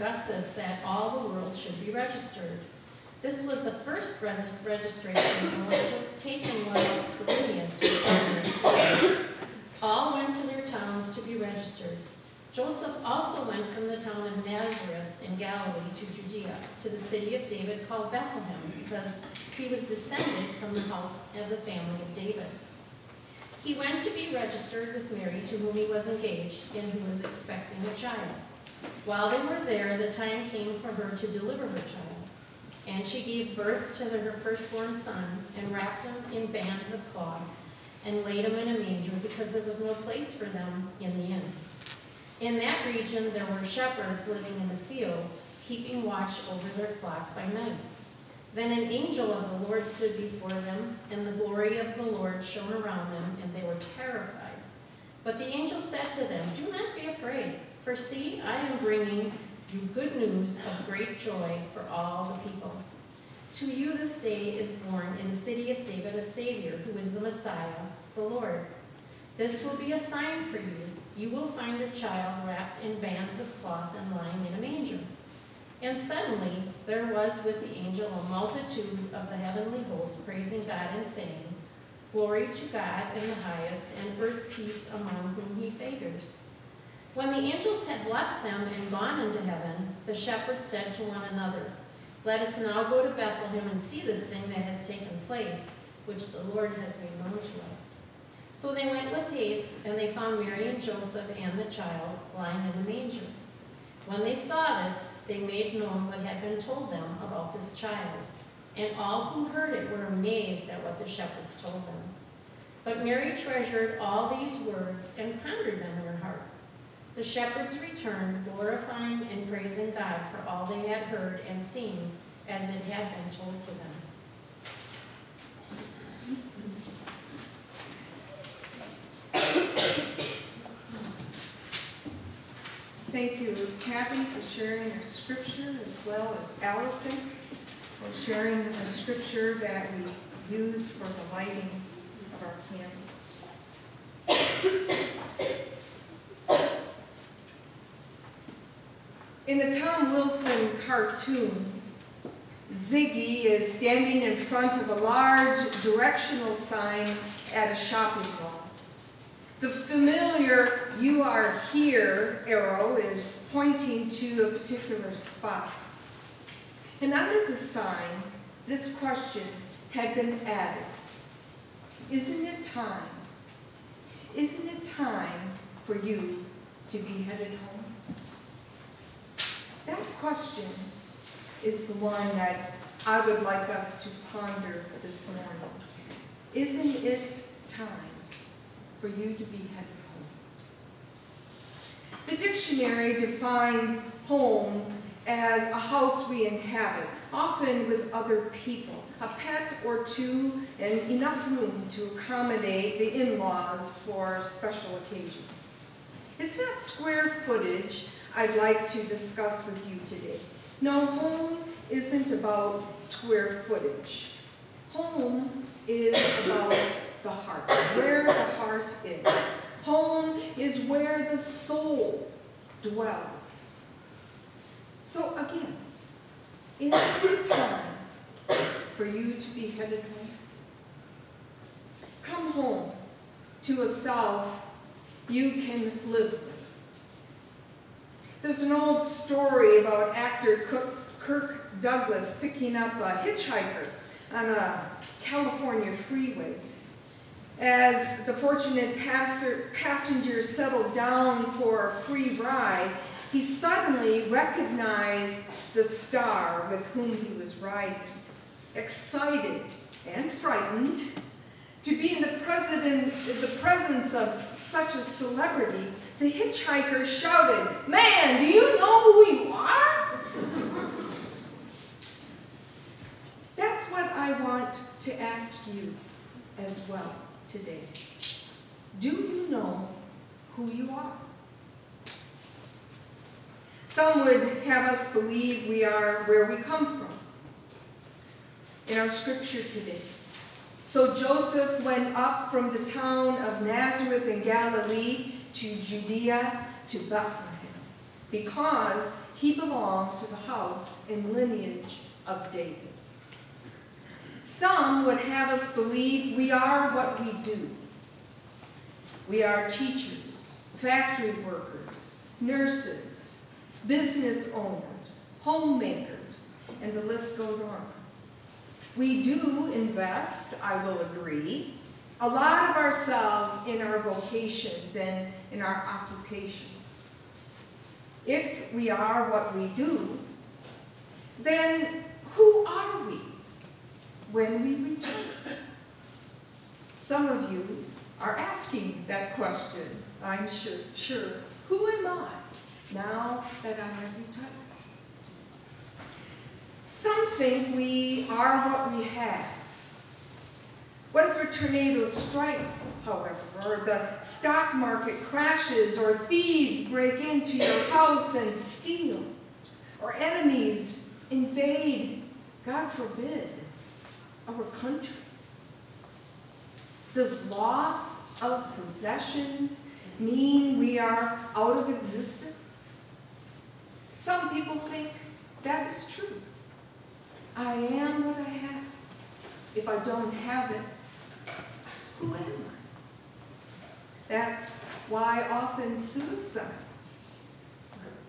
Augustus that all the world should be registered. This was the first res- registration taken while Quirinius was. All went to their towns to be registered. Joseph also went from the town of Nazareth in Galilee to Judea, to the city of David called Bethlehem, because he was descended from the house of the family of David. He went to be registered with Mary, to whom he was engaged, and who was expecting a child. While they were there, the time came for her to deliver her child. And she gave birth to her firstborn son, and wrapped him in bands of cloth, and laid him in a manger, because there was no place for them in the inn. In that region there were shepherds living in the fields, keeping watch over their flock by night. Then an angel of the Lord stood before them, and the glory of the Lord shone around them, and they were terrified. But the angel said to them, Do not be afraid, for see, I am bringing you good news of great joy for all the people. To you this day is born in the city of David a Savior, who is the Messiah, the Lord. This will be a sign for you. You will find a child wrapped in bands of cloth and lying in a manger. And suddenly there was with the angel a multitude of the heavenly hosts praising God and saying, Glory to God in the highest, and earth peace among whom he favors. When the angels had left them and gone into heaven, the shepherds said to one another, Let us now go to Bethlehem and see this thing that has taken place, which the Lord has made known to us. So they went with haste, and they found Mary and Joseph and the child lying in the manger. When they saw this, they made known what had been told them about this child. And all who heard it were amazed at what the shepherds told them. But Mary treasured all these words and pondered them in her heart. The shepherds returned, glorifying and praising God for all they had heard and seen as it had been told to them. Thank you, Kathy, for sharing our scripture, as well as Allison for sharing the scripture that we use for the lighting of our candles. In the Tom Wilson cartoon, Ziggy is standing in front of a large directional sign at a shopping mall. The familiar you are here arrow is pointing to a particular spot. And under the sign, this question had been added. Isn't it time? Isn't it time for you to be headed home? That question is the one that I would like us to ponder this morning. Isn't it time for you to be headed home? The dictionary defines home as a house we inhabit, often with other people, a pet or two, and enough room to accommodate the in-laws for special occasions. It's not square footage I'd like to discuss with you today. No, home isn't about square footage. Home is about the heart, where the heart is. Home is where the soul dwells. So again, is it time for you to be headed home? Come home to a self you can live with. There's an old story about actor Kirk Douglas picking up a hitchhiker on a California freeway. As the fortunate passenger settled down for a free ride, he suddenly recognized the star with whom he was riding. Excited and frightened to be in the, the presence of such a celebrity, the hitchhiker shouted, Man, do you know who you are? That's what I want to ask you as well today. Do you know who you are? Some would have us believe we are where we come from. In our scripture today, so Joseph went up from the town of Nazareth in Galilee to Judea to Bethlehem, because he belonged to the house and lineage of David. Some would have us believe we are what we do. We are teachers, factory workers, nurses, business owners, homemakers, and the list goes on. We do invest, I will agree, a lot of ourselves in our vocations and in our occupations. If we are what we do, then who are we when we retire? Some of you are asking that question, I'm sure. sure. Who am I now that I have retired? Some think we are what we have. What if a tornado strikes, however, or the stock market crashes, or thieves break into your house and steal, or enemies invade, God forbid, our country? Does loss of possessions mean we are out of existence? Some people think that is true. I am what I have. If I don't have it, who am I? That's why often suicides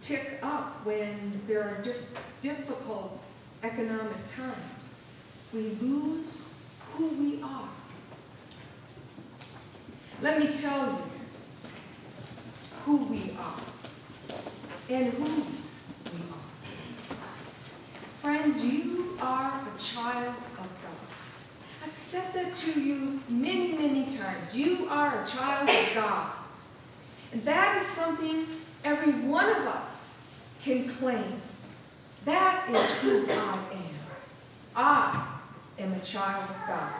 tick up when there are dif difficult economic times. We lose who we are. Let me tell you who we are and whose we are. Friends, you are a child of God. I've said that to you many, many times. You are a child of God. And that is something every one of us can claim. That is who I am. I am a child of God.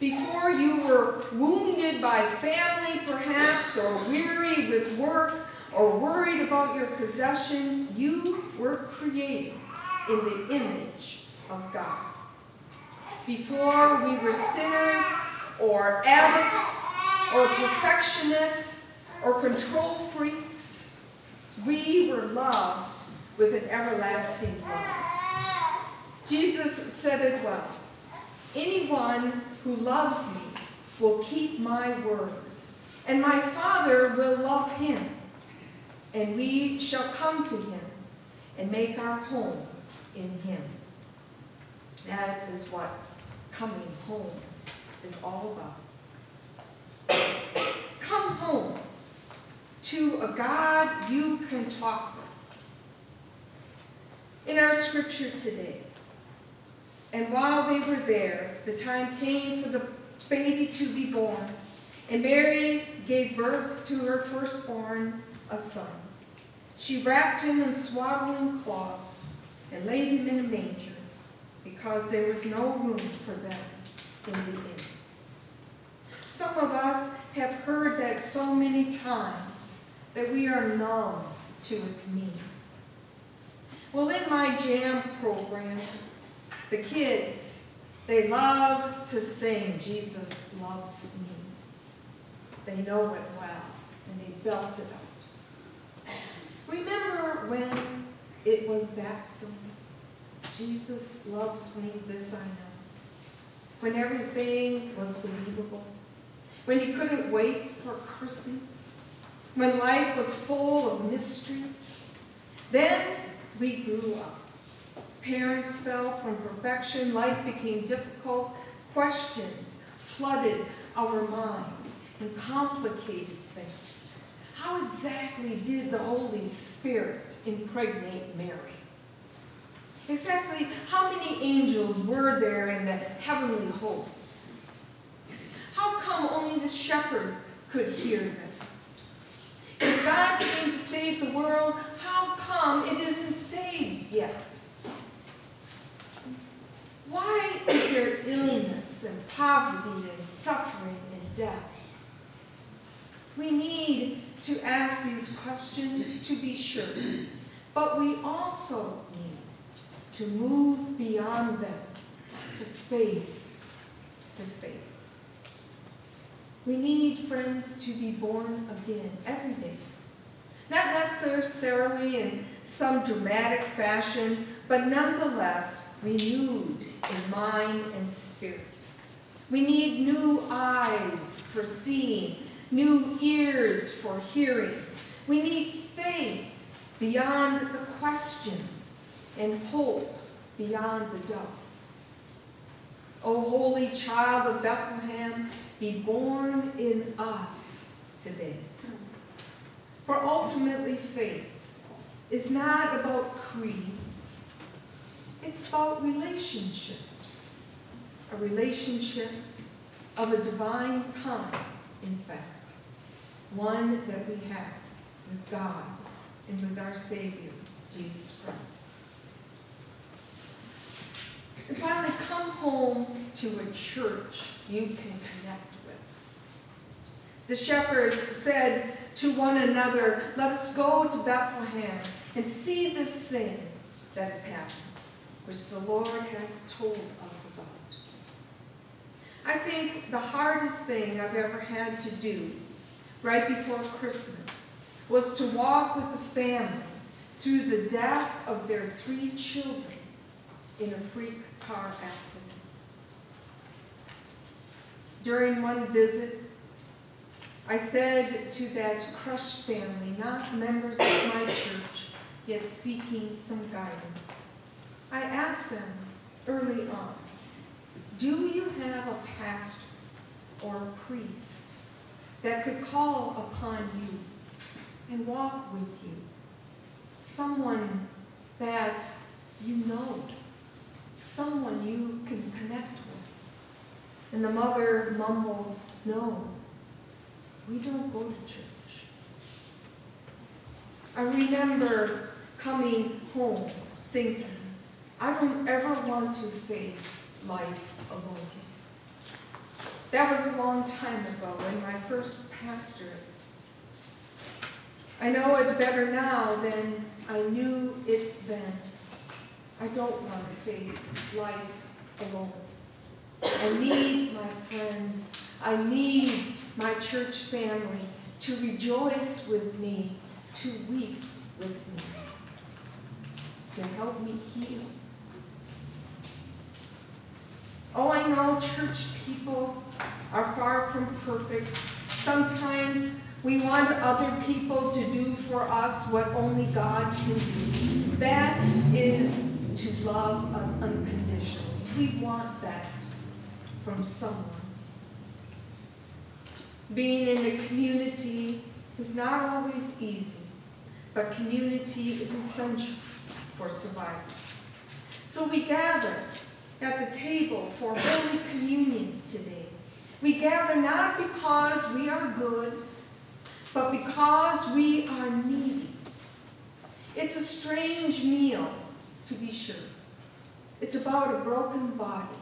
Before you were wounded by family, perhaps, or weary with work, or worried about your possessions, you were created in the image of God. Before we were sinners, or addicts, or perfectionists, or control freaks, we were loved with an everlasting love. Jesus said it well. Anyone who loves me will keep my word, and my Father will love him, and we shall come to him and make our home in him. That is what coming home is all about. Come home to a God you can talk with. In our scripture today, and while they were there, the time came for the baby to be born, and Mary gave birth to her firstborn, a son. She wrapped him in swaddling cloths and laid him in a manger, because there was no room for them in the inn. Some of us have heard that so many times that we are numb to its meaning. Well, in my JAM program, the kids, they love to sing, Jesus loves me. They know it well, and they belt it out. Remember when it was that simple? Jesus loves me, this I know. When everything was believable. When you couldn't wait for Christmas. When life was full of mystery. Then we grew up. Parents fell from perfection, life became difficult, questions flooded our minds and complicated things. How exactly did the Holy Spirit impregnate Mary? Exactly how many angels were there in the heavenly hosts? How come only the shepherds could hear them? If God came to save the world, how come it isn't saved yet? Why is there illness and poverty and suffering and death? We need to ask these questions to be sure, but we also need to move beyond them to faith, to faith. We need, friends, to be born again every day, Not necessarily in some dramatic fashion, but nonetheless renewed in mind and spirit. We need new eyes for seeing, new ears for hearing. We need faith beyond the questions and hope beyond the doubts. O holy child of Bethlehem, be born in us today. For ultimately, faith is not about creeds, it's about relationships. A relationship of a divine kind, in fact, one that we have with God and with our Savior, Jesus Christ. And finally, come home to a church you can connect with. The shepherds said to one another, Let us go to Bethlehem and see this thing that has happened, which the Lord has told us about. I think the hardest thing I've ever had to do right before Christmas was to walk with the family through the death of their three children in a freak car accident. During one visit, I said to that crushed family, not members of my church, yet seeking some guidance, I asked them early on, do you have a pastor or a priest that could call upon you and walk with you? Someone that you know, someone you can connect with. And the mother mumbled, No, we don't go to church. I remember coming home thinking, I don't ever want to face life alone. That was a long time ago in my first pastorate. I know it better now than I knew it then. I don't want to face life alone. I need my friends. I need my church family to rejoice with me, to weep with me, to help me heal. Oh, I know church people are far from perfect. Sometimes we want other people to do for us what only God can do. That is to love us unconditionally. We want that from someone. Being in the community is not always easy, but community is essential for survival. So we gather at the table for Holy Communion today. We gather not because we are good, but because we are needy. It's a strange meal, to be sure. It's about a broken body,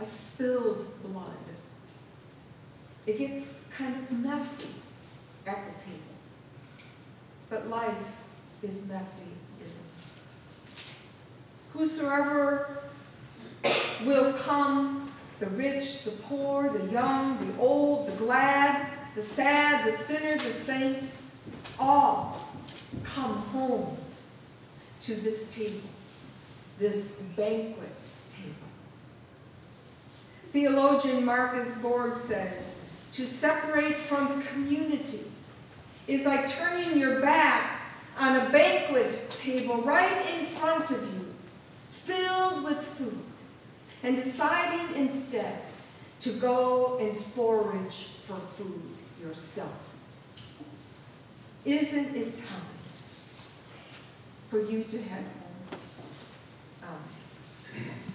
a spilled blood. It gets kind of messy at the table. But life is messy, isn't it? Whosoever will come, the rich, the poor, the young, the old, the glad, the sad, the sinner, the saint, all come home to this table, this banquet table. Theologian Marcus Borg says, to separate from community is like turning your back on a banquet table right in front of you, filled with food, and deciding instead to go and forage for food yourself. Isn't it time for you to head home. Um,